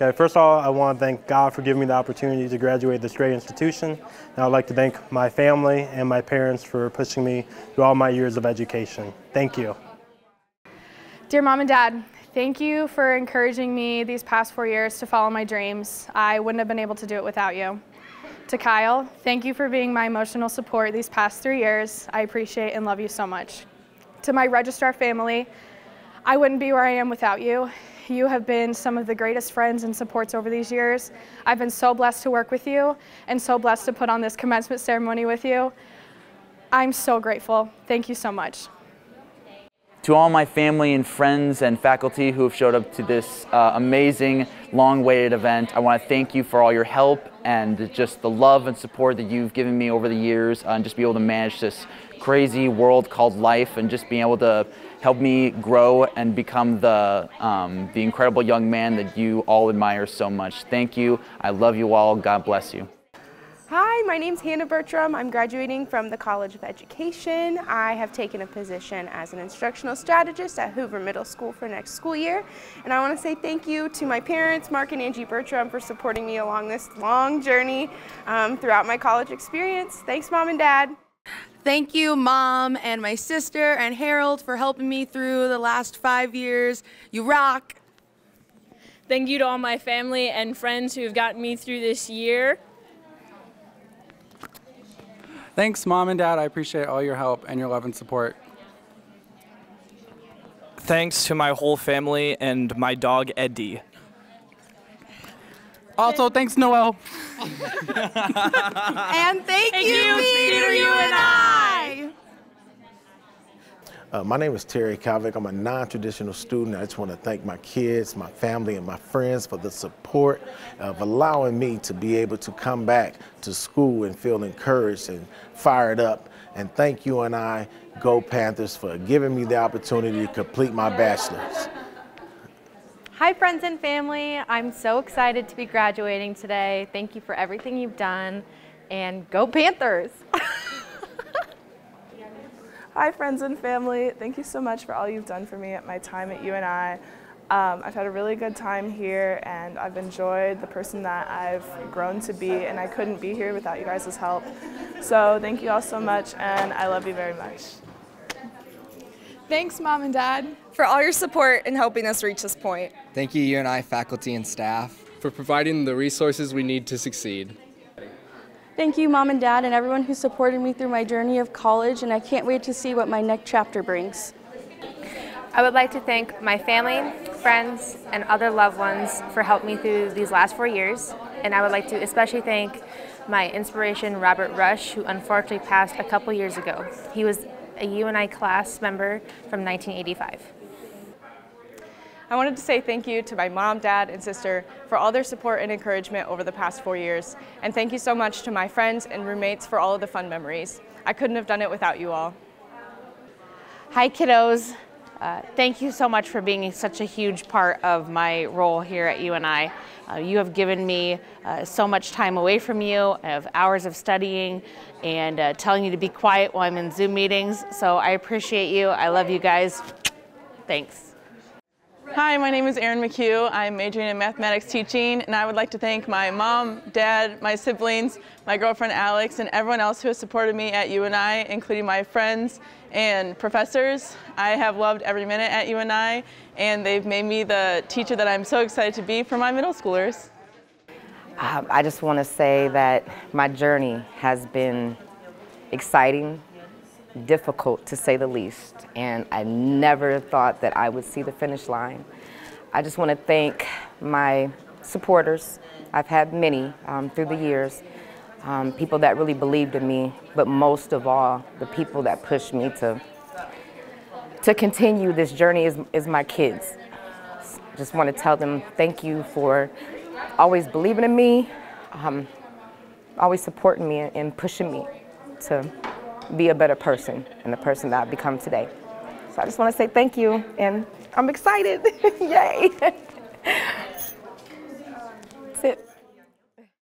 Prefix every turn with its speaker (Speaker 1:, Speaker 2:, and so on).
Speaker 1: Okay, first of all, I want to thank God for giving me the opportunity to graduate this great institution. And I'd like to thank my family and my parents for pushing me through all my years of education. Thank you.
Speaker 2: Dear Mom and Dad, thank you for encouraging me these past four years to follow my dreams. I wouldn't have been able to do it without you. To Kyle, thank you for being my emotional support these past three years. I appreciate and love you so much. To my registrar family, I wouldn't be where I am without you. You have been some of the greatest friends and supports over these years. I've been so blessed to work with you and so blessed to put on this commencement ceremony with you. I'm so grateful. Thank you so much.
Speaker 3: To all my family and friends and faculty who have showed up to this uh, amazing, long-awaited event, I want to thank you for all your help and just the love and support that you've given me over the years uh, and just be able to manage this crazy world called life and just being able to help me grow and become the, um, the incredible young man that you all admire so much. Thank you. I love you all. God bless you.
Speaker 4: Hi, my name is Hannah Bertram. I'm graduating from the College of Education. I have taken a position as an instructional strategist at Hoover Middle School for next school year. And I want to say thank you to my parents, Mark and Angie Bertram, for supporting me along this long journey um, throughout my college experience. Thanks, Mom and Dad.
Speaker 5: Thank you, Mom, and my sister, and Harold for helping me through the last five years. You rock.
Speaker 6: Thank you to all my family and friends who have gotten me through this year.
Speaker 7: Thanks, Mom and Dad. I appreciate all your help and your love and support.
Speaker 8: Thanks to my whole family and my dog, Eddie.
Speaker 7: Also, thanks, Noel.
Speaker 5: and thank,
Speaker 6: Thank
Speaker 5: you,
Speaker 6: you,
Speaker 5: Peter,
Speaker 6: Peter,
Speaker 5: you and I.
Speaker 9: Uh, my name is Terry Calvick. I'm a non-traditional student. I just want to thank my kids, my family, and my friends for the support of allowing me to be able to come back to school and feel encouraged and fired up. And thank you and I, Go Panthers, for giving me the opportunity to complete my bachelor's.
Speaker 10: Hi friends and family, I'm so excited to be graduating today. Thank you for everything you've done and go Panthers!
Speaker 11: Hi friends and family, thank you so much for all you've done for me at my time at UNI. Um, I've had a really good time here and I've enjoyed the person that I've grown to be and I couldn't be here without you guys' help. So thank you all so much and I love you very much.
Speaker 2: Thanks, Mom and Dad.
Speaker 5: For all your support in helping us reach this point.
Speaker 12: Thank you, UNI faculty and staff.
Speaker 13: For providing the resources we need to succeed.
Speaker 14: Thank you, Mom and Dad, and everyone who supported me through my journey of college, and I can't wait to see what my next chapter brings.
Speaker 15: I would like to thank my family, friends, and other loved ones for helping me through these last four years. And I would like to especially thank my inspiration, Robert Rush, who unfortunately passed a couple years ago. He was a UNI class member from 1985.
Speaker 16: I wanted to say thank you to my mom, dad, and sister for all their support and encouragement over the past four years. And thank you so much to my friends and roommates for all of the fun memories. I couldn't have done it without you all.
Speaker 17: Hi kiddos. Uh, thank you so much for being such a huge part of my role here at UNI. Uh, you have given me uh, so much time away from you, of hours of studying, and uh, telling you to be quiet while I'm in Zoom meetings. So I appreciate you. I love you guys. Thanks.
Speaker 18: Hi, my name is Erin McHugh. I'm majoring in mathematics teaching, and I would like to thank my mom, dad, my siblings, my girlfriend Alex, and everyone else who has supported me at UNI, including my friends and professors. I have loved every minute at UNI, and they've made me the teacher that I'm so excited to be for my middle schoolers.
Speaker 19: Um, I just want to say that my journey has been exciting, difficult to say the least, and I never thought that I would see the finish line. I just want to thank my supporters. I've had many um, through the years, um, people that really believed in me, but most of all, the people that pushed me to, to continue this journey is, is my kids. Just want to tell them thank you for always believing in me, um, always supporting me and pushing me to be a better person and the person that I've become today. So I just want to say thank you, and I'm excited. Yay!